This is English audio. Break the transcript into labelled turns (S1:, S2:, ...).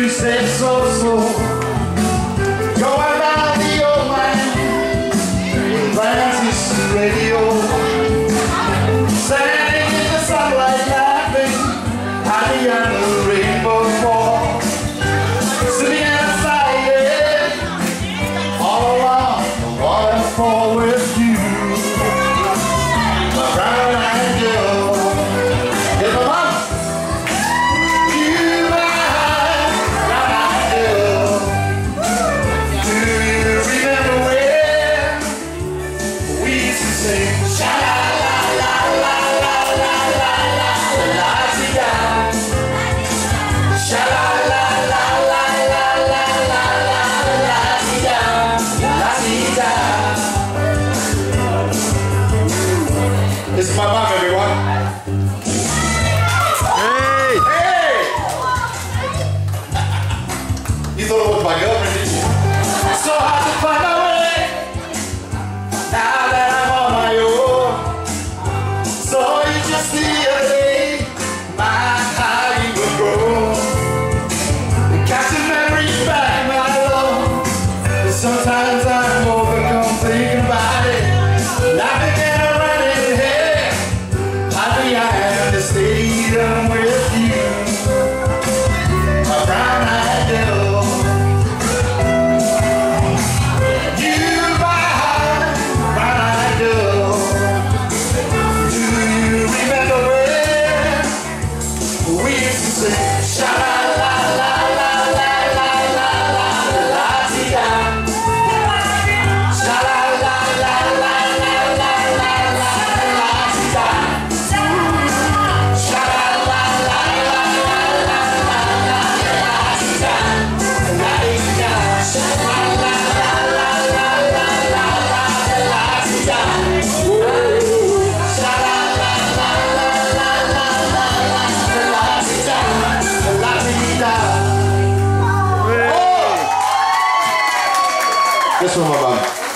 S1: you said so, so. и здорово вдвоем прилетит. We used to say, shout out. Esse foi o babado.